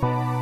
Bye.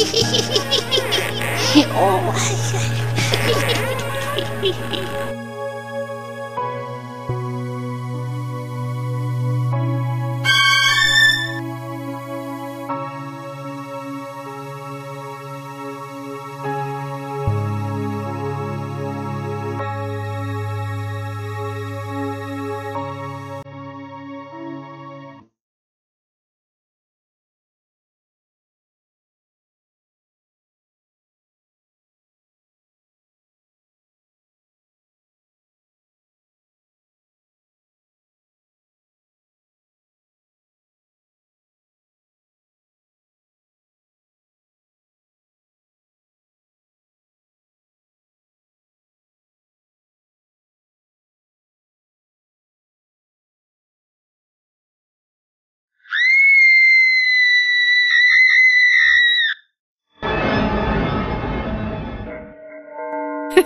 お前。